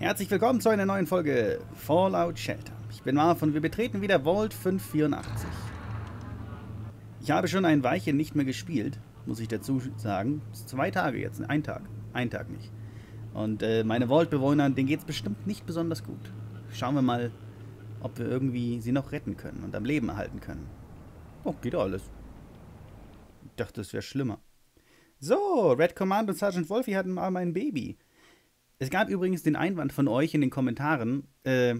Herzlich willkommen zu einer neuen Folge Fallout Shelter. Ich bin Marv und wir betreten wieder Vault 584. Ich habe schon ein Weilchen nicht mehr gespielt, muss ich dazu sagen. Zwei Tage jetzt, ein Tag. Ein Tag nicht. Und äh, meine Vault-Bewohner, denen geht es bestimmt nicht besonders gut. Schauen wir mal, ob wir irgendwie sie noch retten können und am Leben erhalten können. Oh, geht alles. Ich dachte, es wäre schlimmer. So, Red Command und Sergeant Wolfie hatten mal mein Baby. Es gab übrigens den Einwand von euch in den Kommentaren, äh,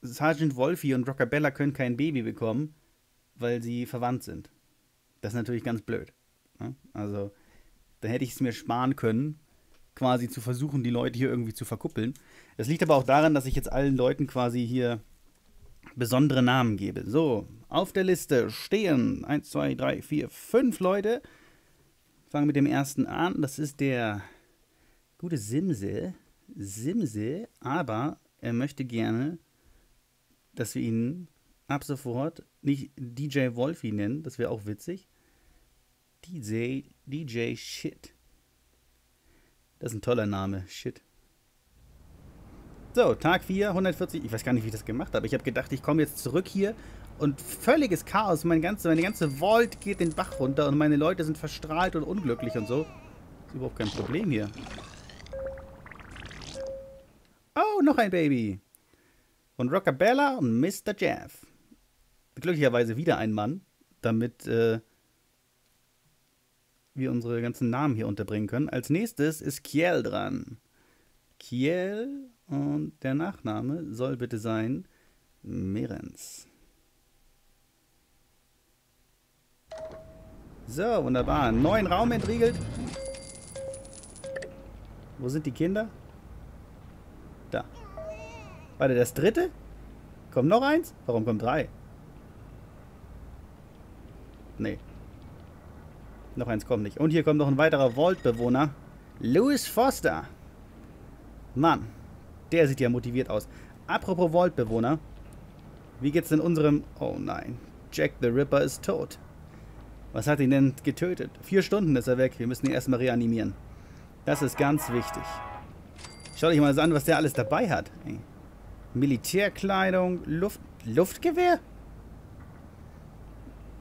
Sergeant Wolfie und Rockabella können kein Baby bekommen, weil sie verwandt sind. Das ist natürlich ganz blöd. Ne? Also, da hätte ich es mir sparen können, quasi zu versuchen, die Leute hier irgendwie zu verkuppeln. Es liegt aber auch daran, dass ich jetzt allen Leuten quasi hier besondere Namen gebe. So, auf der Liste stehen 1, 2, 3, 4, 5 Leute. Fangen mit dem ersten an. Das ist der gute Simse. Simse, aber er möchte gerne, dass wir ihn ab sofort nicht DJ Wolfie nennen, das wäre auch witzig. DJ, DJ Shit. Das ist ein toller Name, Shit. So, Tag 4, 140. Ich weiß gar nicht, wie ich das gemacht habe. Ich habe gedacht, ich komme jetzt zurück hier und völliges Chaos. Meine ganze, meine ganze Vault geht den Bach runter und meine Leute sind verstrahlt und unglücklich und so. Ist überhaupt kein Problem hier. Oh, noch ein Baby. Und Rockabella und Mr. Jeff. Glücklicherweise wieder ein Mann, damit äh, wir unsere ganzen Namen hier unterbringen können. Als nächstes ist Kiel dran. Kiel und der Nachname soll bitte sein Merens. So, wunderbar. Neuen Raum entriegelt. Wo sind die Kinder? Da. Warte, das dritte? Kommt noch eins? Warum kommt drei? Nee. Noch eins kommt nicht. Und hier kommt noch ein weiterer Vault-Bewohner. Louis Foster. Mann, der sieht ja motiviert aus. Apropos Vault-Bewohner. Wie geht's denn unserem... Oh nein. Jack the Ripper ist tot. Was hat ihn denn getötet? Vier Stunden ist er weg. Wir müssen ihn erstmal reanimieren. Das ist ganz wichtig. Schau dich mal so an, was der alles dabei hat. Militärkleidung, Luft, Luftgewehr?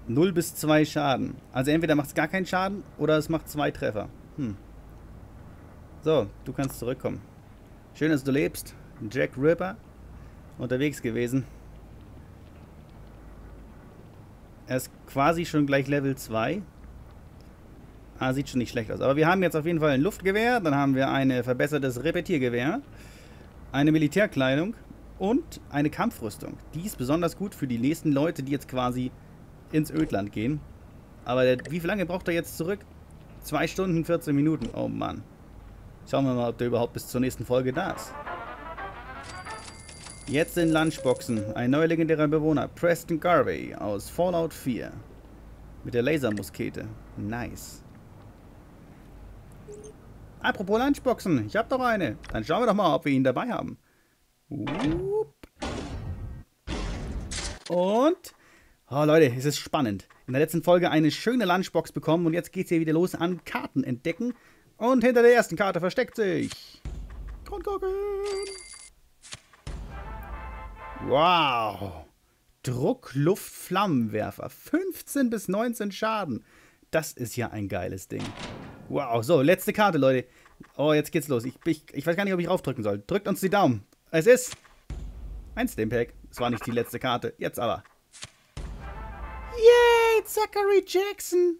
0 bis 2 Schaden. Also entweder macht es gar keinen Schaden oder es macht zwei Treffer. Hm. So, du kannst zurückkommen. Schön, dass du lebst. Jack Ripper. Unterwegs gewesen. Er ist quasi schon gleich Level 2. Ah, sieht schon nicht schlecht aus. Aber wir haben jetzt auf jeden Fall ein Luftgewehr, dann haben wir ein verbessertes Repetiergewehr, eine Militärkleidung und eine Kampfrüstung. Die ist besonders gut für die nächsten Leute, die jetzt quasi ins Ödland gehen. Aber der, wie lange braucht er jetzt zurück? Zwei Stunden, 14 Minuten. Oh Mann. Schauen wir mal, ob der überhaupt bis zur nächsten Folge da ist. Jetzt in Lunchboxen. Ein neuer legendärer Bewohner. Preston Garvey aus Fallout 4. Mit der Lasermuskete. Nice. Apropos Lunchboxen, ich habe doch eine. Dann schauen wir doch mal, ob wir ihn dabei haben. Und... Oh Leute, es ist spannend. In der letzten Folge eine schöne Lunchbox bekommen und jetzt geht es hier wieder los an Karten entdecken. Und hinter der ersten Karte versteckt sich... Grundgurken. Wow. Druckluftflammenwerfer. 15 bis 19 Schaden. Das ist ja ein geiles Ding. Wow, so, letzte Karte, Leute. Oh, jetzt geht's los. Ich, ich, ich weiß gar nicht, ob ich raufdrücken soll. Drückt uns die Daumen. Es ist ein Stimpack. Es war nicht die letzte Karte. Jetzt aber. Yay, Zachary Jackson.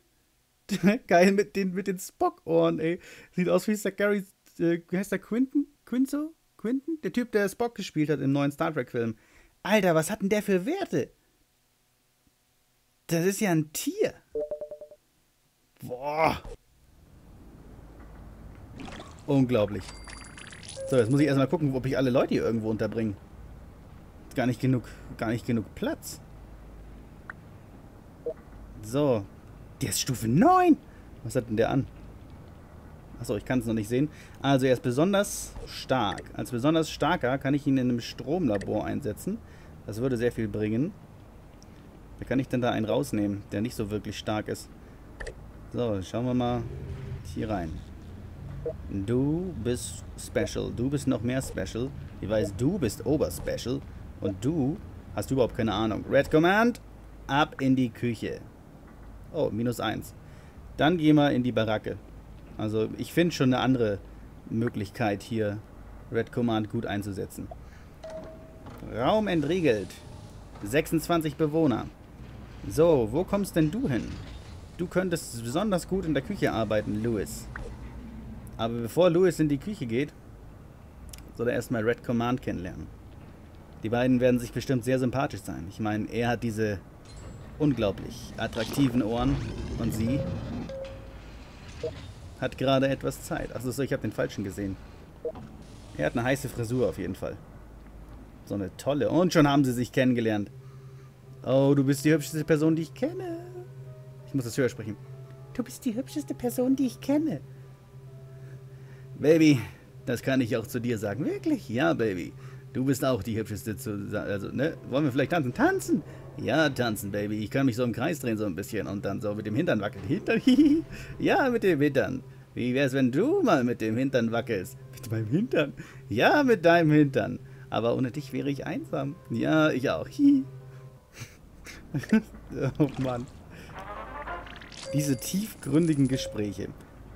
Geil mit den, mit den Spock-Ohren, ey. Sieht aus wie Zachary, äh, wie heißt der, Quinton? Quinzo? Quinton? Der Typ, der Spock gespielt hat im neuen Star Trek-Film. Alter, was hat denn der für Werte? Das ist ja ein Tier. Boah. Unglaublich. So, jetzt muss ich erstmal gucken, ob ich alle Leute hier irgendwo unterbringe. Gar nicht genug, gar nicht genug Platz. So. Der ist Stufe 9. Was hat denn der an? Achso, ich kann es noch nicht sehen. Also er ist besonders stark. Als besonders starker kann ich ihn in einem Stromlabor einsetzen. Das würde sehr viel bringen. Da kann ich denn da einen rausnehmen, der nicht so wirklich stark ist. So, schauen wir mal hier rein. Du bist special. Du bist noch mehr special. Ich weiß, du bist oberspecial. Und du hast überhaupt keine Ahnung. Red Command, ab in die Küche. Oh, minus eins. Dann gehen wir in die Baracke. Also ich finde schon eine andere Möglichkeit hier Red Command gut einzusetzen. Raum entriegelt. 26 Bewohner. So, wo kommst denn du hin? Du könntest besonders gut in der Küche arbeiten, Louis. Aber bevor Louis in die Küche geht, soll er erstmal Red Command kennenlernen. Die beiden werden sich bestimmt sehr sympathisch sein. Ich meine, er hat diese unglaublich attraktiven Ohren und sie hat gerade etwas Zeit. Achso, ich habe den Falschen gesehen. Er hat eine heiße Frisur auf jeden Fall. So eine tolle. Und schon haben sie sich kennengelernt. Oh, du bist die hübscheste Person, die ich kenne. Ich muss das höher sprechen. Du bist die hübscheste Person, die ich kenne. Baby, das kann ich auch zu dir sagen. Wirklich? Ja, Baby. Du bist auch die hübscheste zu also, ne? Wollen wir vielleicht tanzen? Tanzen? Ja, tanzen, Baby. Ich kann mich so im Kreis drehen so ein bisschen und dann so mit dem Hintern wackeln. Hintern? ja, mit dem Hintern. Wie wär's, wenn du mal mit dem Hintern wackelst? Mit meinem Hintern? Ja, mit deinem Hintern. Aber ohne dich wäre ich einsam. Ja, ich auch. oh Mann. Diese tiefgründigen Gespräche.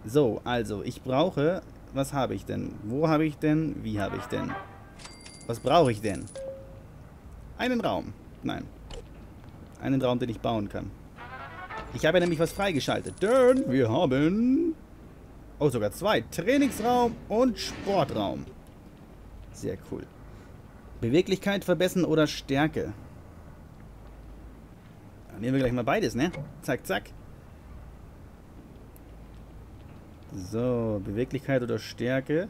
So, also, ich brauche... Was habe ich denn? Wo habe ich denn? Wie habe ich denn? Was brauche ich denn? Einen Raum. Nein. Einen Raum, den ich bauen kann. Ich habe nämlich was freigeschaltet. Denn wir haben... Oh, sogar zwei. Trainingsraum und Sportraum. Sehr cool. Beweglichkeit verbessern oder Stärke? Dann nehmen wir gleich mal beides, ne? Zack, zack. So, Beweglichkeit oder Stärke.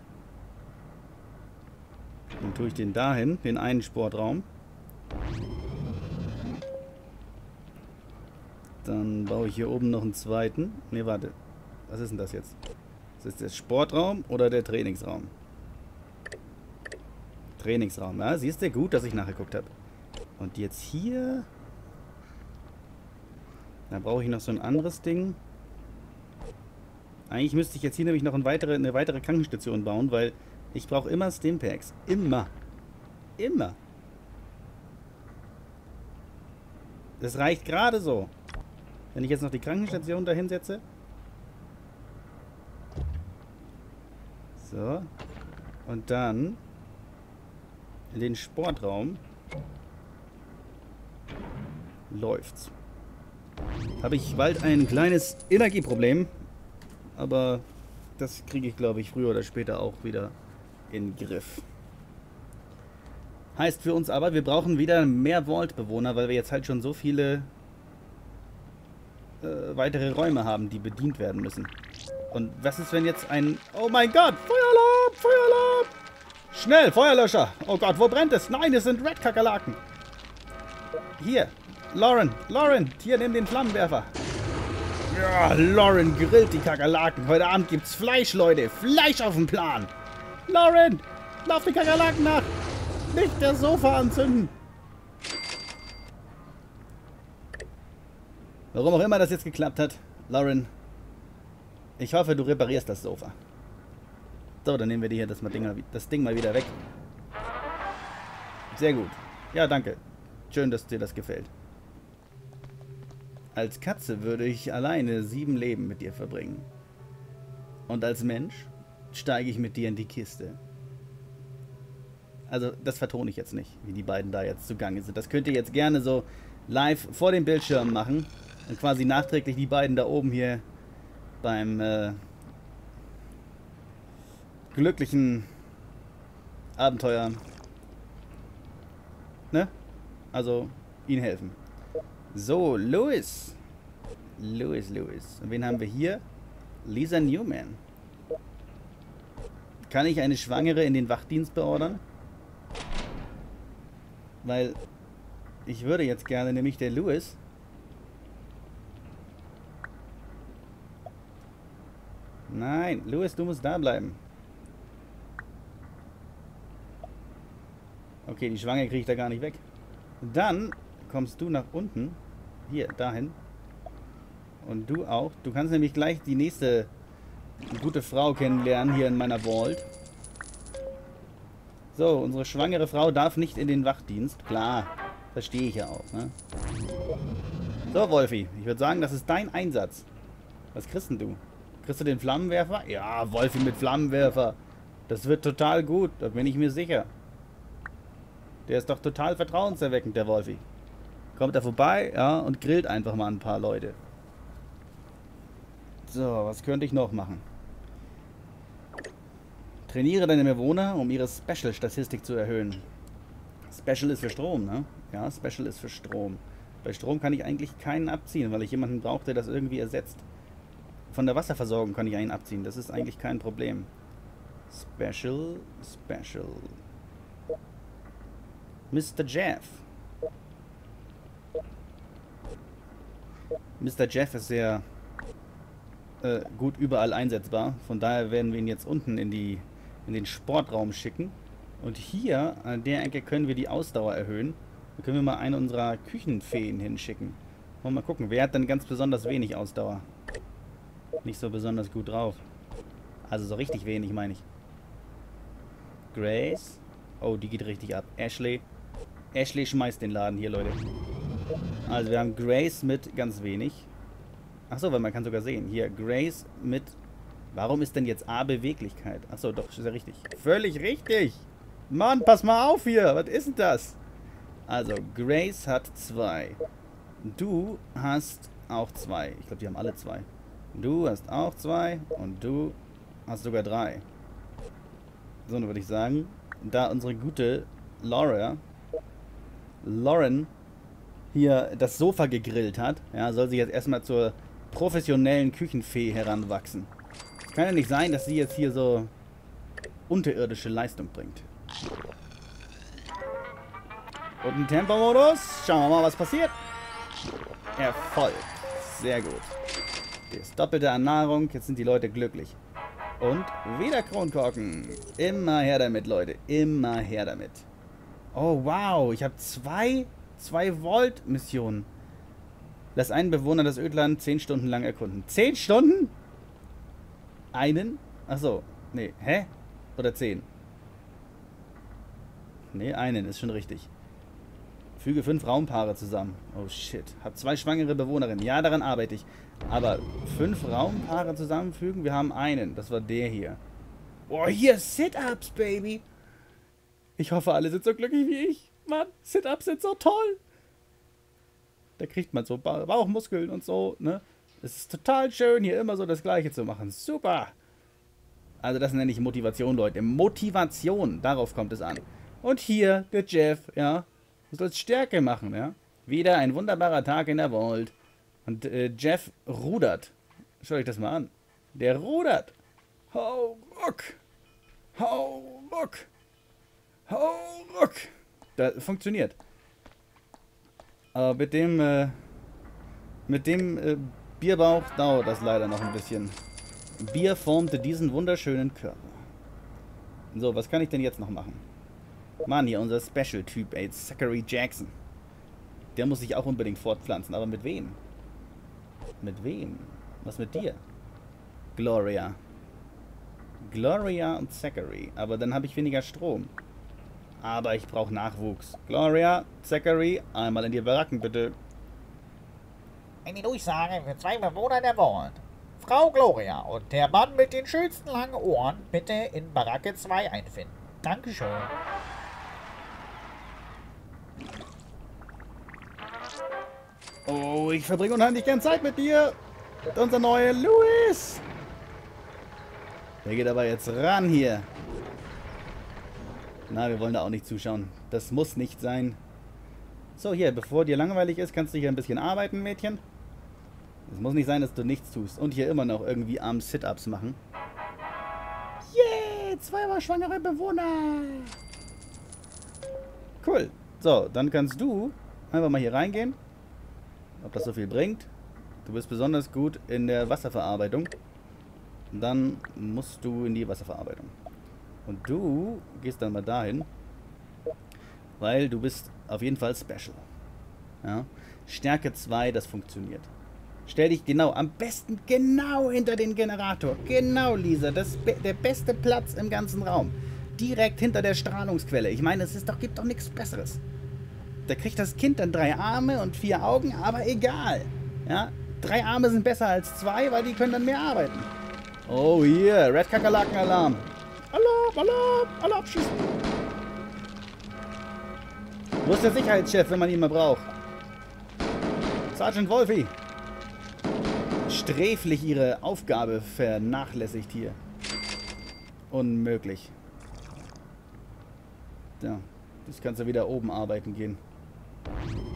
Dann tue ich den dahin, den einen Sportraum. Dann baue ich hier oben noch einen zweiten. Ne, warte. Was ist denn das jetzt? Das ist der Sportraum oder der Trainingsraum? Trainingsraum. Ja, siehst du? Gut, dass ich nachgeguckt habe. Und jetzt hier... Da brauche ich noch so ein anderes Ding. Eigentlich müsste ich jetzt hier nämlich noch eine weitere, eine weitere Krankenstation bauen, weil ich brauche immer Stimpaks. Immer. Immer. Das reicht gerade so. Wenn ich jetzt noch die Krankenstation dahin setze. So. Und dann in den Sportraum läuft's. Habe ich bald ein kleines Energieproblem. Aber das kriege ich, glaube ich, früher oder später auch wieder in den Griff. Heißt für uns aber, wir brauchen wieder mehr Vault-Bewohner, weil wir jetzt halt schon so viele äh, weitere Räume haben, die bedient werden müssen. Und was ist, wenn jetzt ein... Oh mein Gott! Feueralarm! Feueralarm! Schnell, Feuerlöscher! Oh Gott, wo brennt es? Nein, es sind Red-Kakerlaken! Hier, Lauren, Lauren, hier, nimm den Flammenwerfer. Ja, Lauren grillt die Kakerlaken. Heute Abend gibt's Fleisch, Leute. Fleisch auf dem Plan. Lauren, lauf die Kakerlaken nach. Nicht das Sofa anzünden. Warum auch immer das jetzt geklappt hat. Lauren, ich hoffe, du reparierst das Sofa. So, dann nehmen wir dir hier das, Ding, das Ding mal wieder weg. Sehr gut. Ja, danke. Schön, dass dir das gefällt. Als Katze würde ich alleine sieben Leben mit dir verbringen. Und als Mensch steige ich mit dir in die Kiste. Also, das vertone ich jetzt nicht, wie die beiden da jetzt zugange sind. Das könnt ihr jetzt gerne so live vor dem Bildschirm machen. Und quasi nachträglich die beiden da oben hier beim äh, glücklichen Abenteuer. Ne? Also, ihnen helfen. So, Louis. Louis, Louis. Und wen haben wir hier? Lisa Newman. Kann ich eine Schwangere in den Wachdienst beordern? Weil ich würde jetzt gerne, nämlich der Louis. Nein, Louis, du musst da bleiben. Okay, die Schwange kriege ich da gar nicht weg. Dann kommst du nach unten. Hier, dahin. Und du auch. Du kannst nämlich gleich die nächste gute Frau kennenlernen hier in meiner Vault. So, unsere schwangere Frau darf nicht in den Wachdienst. Klar, verstehe ich ja auch. Ne? So, Wolfi, ich würde sagen, das ist dein Einsatz. Was kriegst denn du? Kriegst du den Flammenwerfer? Ja, Wolfi mit Flammenwerfer. Das wird total gut, da bin ich mir sicher. Der ist doch total vertrauenserweckend, der Wolfi. Kommt er vorbei, ja, und grillt einfach mal ein paar Leute. So, was könnte ich noch machen? Trainiere deine Bewohner, um ihre Special-Statistik zu erhöhen. Special ist für Strom, ne? Ja, Special ist für Strom. Bei Strom kann ich eigentlich keinen abziehen, weil ich jemanden brauche, der das irgendwie ersetzt. Von der Wasserversorgung kann ich einen abziehen. Das ist eigentlich kein Problem. Special, Special. Mr. Jeff. Mr. Jeff ist sehr äh, gut überall einsetzbar. Von daher werden wir ihn jetzt unten in die in den Sportraum schicken. Und hier, an der Ecke, können wir die Ausdauer erhöhen. Da können wir mal eine unserer Küchenfeen hinschicken. Wollen wir mal gucken, wer hat dann ganz besonders wenig Ausdauer? Nicht so besonders gut drauf. Also so richtig wenig, meine ich. Grace. Oh, die geht richtig ab. Ashley. Ashley schmeißt den Laden hier, Leute. Also wir haben Grace mit ganz wenig. Achso, weil man kann sogar sehen. Hier, Grace mit Warum ist denn jetzt A Beweglichkeit? Achso, doch, ist ja richtig. Völlig richtig. Mann, pass mal auf hier. Was ist denn das? Also, Grace hat zwei. Du hast auch zwei. Ich glaube, die haben alle zwei. Du hast auch zwei. Und du hast sogar drei. So, dann würde ich sagen, da unsere gute Laura, Lauren, hier das Sofa gegrillt hat, ja, soll sie jetzt erstmal zur professionellen Küchenfee heranwachsen. Kann ja nicht sein, dass sie jetzt hier so unterirdische Leistung bringt. Und ein Tempermodus. Schauen wir mal, was passiert. Erfolg. Sehr gut. Das Doppelte an Nahrung. Jetzt sind die Leute glücklich. Und wieder Kronkorken. Immer her damit, Leute. Immer her damit. Oh, wow. Ich habe zwei, zwei Volt-Missionen. Lass einen Bewohner das Ödland zehn Stunden lang erkunden. Zehn Stunden? einen. Achso, nee, hä? Oder zehn? Nee, einen, ist schon richtig. Füge fünf Raumpaare zusammen. Oh shit. Hab zwei schwangere Bewohnerinnen. Ja, daran arbeite ich. Aber fünf Raumpaare zusammenfügen? Wir haben einen. Das war der hier. Oh, hier Sit-Ups, Baby. Ich hoffe, alle sind so glücklich wie ich. Mann, Sit-Ups sind so toll. Da kriegt man so Bauchmuskeln und so, ne? Es ist total schön, hier immer so das Gleiche zu machen. Super! Also das nenne ich Motivation, Leute. Motivation, darauf kommt es an. Und hier, der Jeff, ja, du sollst Stärke machen, ja. Wieder ein wunderbarer Tag in der Vault. Und äh, Jeff rudert. Schau euch das mal an. Der rudert. Hau ruck. Hau ruck. Hau ruck. Das funktioniert. Aber mit dem, äh, mit dem äh, Bierbauch dauert das leider noch ein bisschen. Bier formte diesen wunderschönen Körper. So, was kann ich denn jetzt noch machen? Mann, hier unser Special-Typ, ey, Zachary Jackson. Der muss sich auch unbedingt fortpflanzen, aber mit wem? Mit wem? Was mit dir? Gloria. Gloria und Zachary. Aber dann habe ich weniger Strom. Aber ich brauche Nachwuchs. Gloria, Zachary, einmal in die Baracken bitte. Eine Durchsage für zwei Bewohner der Vault. Frau Gloria und der Mann mit den schönsten langen Ohren bitte in Baracke 2 einfinden. Dankeschön. Oh, ich verbringe unheimlich gern Zeit mit dir. Und unser neuer Louis. Der geht aber jetzt ran hier. Na, wir wollen da auch nicht zuschauen. Das muss nicht sein. So, hier, bevor dir langweilig ist, kannst du hier ein bisschen arbeiten, Mädchen. Es muss nicht sein, dass du nichts tust. Und hier immer noch irgendwie am Sit-Ups machen. Yeah, zweimal schwangere Bewohner. Cool. So, dann kannst du einfach mal hier reingehen. Ob das so viel bringt. Du bist besonders gut in der Wasserverarbeitung. Dann musst du in die Wasserverarbeitung. Und du gehst dann mal dahin. Weil du bist auf jeden Fall special. Ja? Stärke 2, das funktioniert. Stell dich genau, am besten genau hinter den Generator. Genau, Lisa. Das be der beste Platz im ganzen Raum. Direkt hinter der Strahlungsquelle. Ich meine, es ist doch, gibt doch nichts Besseres. Da kriegt das Kind dann drei Arme und vier Augen, aber egal. Ja, drei Arme sind besser als zwei, weil die können dann mehr arbeiten. Oh, hier, Red Kakerlaken-Alarm. Alarm, Alarm, Alarm, abschießen. Wo ist der Sicherheitschef, wenn man ihn mal braucht? Sergeant Wolfi. Sträflich ihre Aufgabe vernachlässigt hier. Unmöglich. Ja, das kannst du wieder oben arbeiten gehen.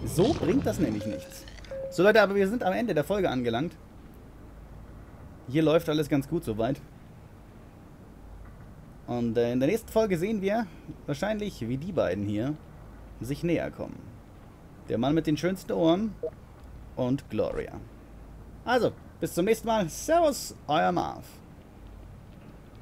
So bringt das nämlich nichts. So Leute, aber wir sind am Ende der Folge angelangt. Hier läuft alles ganz gut soweit. Und äh, in der nächsten Folge sehen wir wahrscheinlich, wie die beiden hier sich näher kommen. Der Mann mit den schönsten Ohren und Gloria. Also, bis zum nächsten Mal. Servus, euer Marv.